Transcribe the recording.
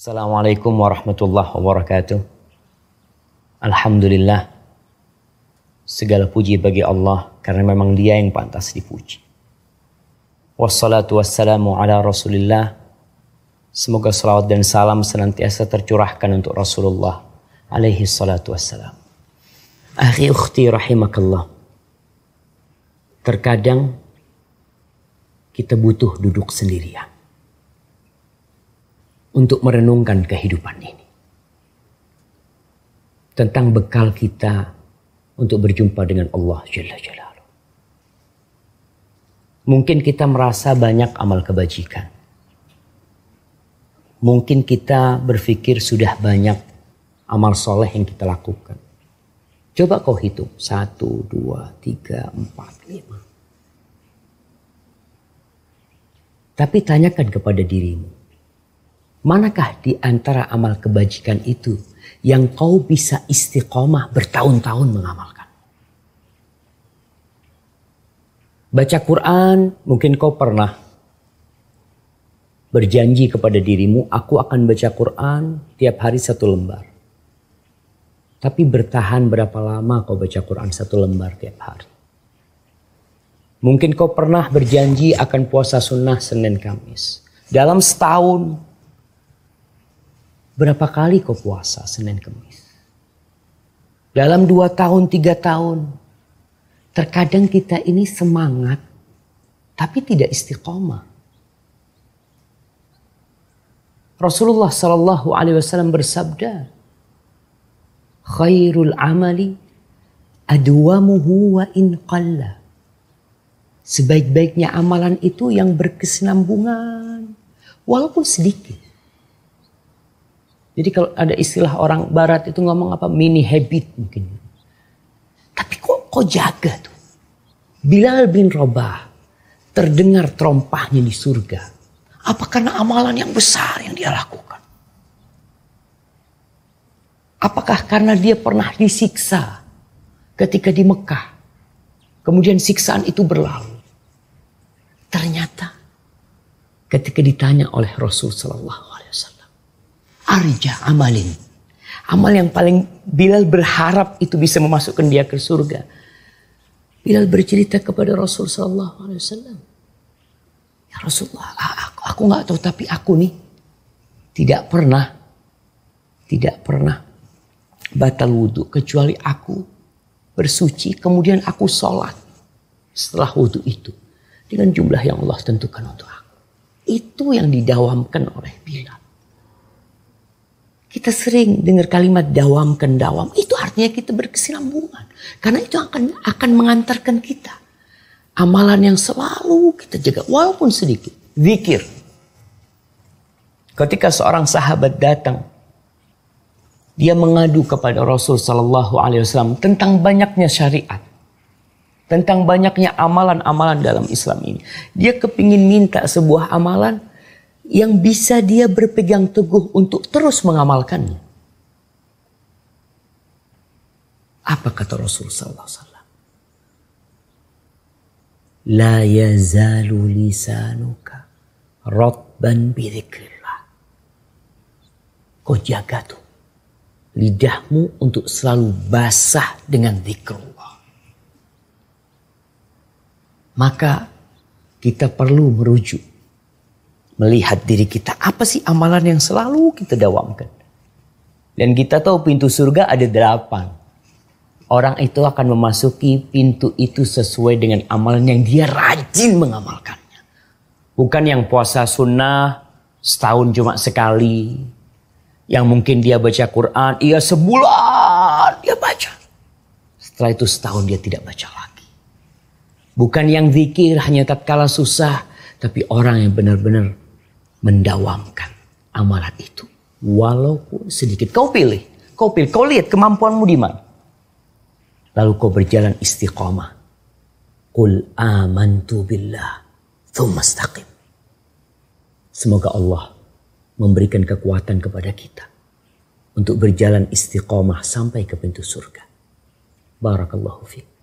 Assalamualaikum warahmatullahi wabarakatuh. Alhamdulillah. Segala puji bagi Allah karena memang dia yang pantas dipuji. Wassalatu wassalamu ala rasulillah. Semoga salawat dan salam senantiasa tercurahkan untuk Rasulullah alaihi salatu wassalam. Akhi ukhti rahimakallah. Terkadang kita butuh duduk sendirian untuk merenungkan kehidupan ini. Tentang bekal kita untuk berjumpa dengan Allah Jalla Jalaluh. Mungkin kita merasa banyak amal kebajikan. Mungkin kita berpikir sudah banyak amal soleh yang kita lakukan. Coba kau hitung. Satu, dua, tiga, empat, lima. Tapi tanyakan kepada dirimu. Manakah di antara amal kebajikan itu yang kau bisa istiqomah bertahun-tahun mengamalkan? Baca Quran, mungkin kau pernah berjanji kepada dirimu, aku akan baca Quran tiap hari satu lembar. Tapi bertahan berapa lama kau baca Quran satu lembar tiap hari? Mungkin kau pernah berjanji akan puasa sunnah Senin Kamis. Dalam setahun Berapa kali kau puasa Senin Kemis? Dalam dua tahun, tiga tahun. Terkadang kita ini semangat. Tapi tidak istiqomah. Rasulullah Sallallahu Alaihi Wasallam bersabda, "Khairul amali adwamuhu wa in qalla." Sebaik-baiknya amalan itu yang berkesinambungan, walaupun sedikit. Jadi kalau ada istilah orang barat itu ngomong apa mini habit mungkin. Tapi kok kok jaga tuh. Bilal bin Robah terdengar terompahnya di surga. Apa karena amalan yang besar yang dia lakukan? Apakah karena dia pernah disiksa ketika di Mekah? Kemudian siksaan itu berlalu. Ternyata ketika ditanya oleh Rasul Sallallahu arja amalin. Amal yang paling Bilal berharap itu bisa memasukkan dia ke surga. Bilal bercerita kepada Rasul Sallallahu Alaihi Wasallam. Ya Rasulullah, aku, aku nggak tahu tapi aku nih tidak pernah, tidak pernah batal wudhu kecuali aku bersuci kemudian aku sholat setelah wudhu itu dengan jumlah yang Allah tentukan untuk aku. Itu yang didawamkan oleh Bilal. Kita sering dengar kalimat dawam kendawam. Itu artinya kita berkesinambungan. Karena itu akan akan mengantarkan kita. Amalan yang selalu kita jaga walaupun sedikit. Zikir. Ketika seorang sahabat datang. Dia mengadu kepada Rasul Sallallahu Alaihi Wasallam tentang banyaknya syariat. Tentang banyaknya amalan-amalan dalam Islam ini. Dia kepingin minta sebuah amalan yang bisa dia berpegang teguh untuk terus mengamalkannya. Apa kata Rasulullah SAW? La yazalu lisanuka rotban bidhikrillah. Kau jaga tuh lidahmu untuk selalu basah dengan zikrullah. Maka kita perlu merujuk melihat diri kita. Apa sih amalan yang selalu kita dawamkan? Dan kita tahu pintu surga ada delapan. Orang itu akan memasuki pintu itu sesuai dengan amalan yang dia rajin mengamalkannya. Bukan yang puasa sunnah setahun cuma sekali. Yang mungkin dia baca Quran, iya sebulan dia baca. Setelah itu setahun dia tidak baca lagi. Bukan yang zikir hanya tatkala susah. Tapi orang yang benar-benar mendawamkan amalan itu. Walaupun sedikit. Kau pilih. Kau pilih. Kau lihat kemampuanmu di mana. Lalu kau berjalan istiqamah. Qul amantu billah. Thumma staqim. Semoga Allah memberikan kekuatan kepada kita. Untuk berjalan istiqamah sampai ke pintu surga. Barakallahu fiqh.